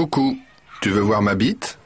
Coucou, tu veux voir ma bite?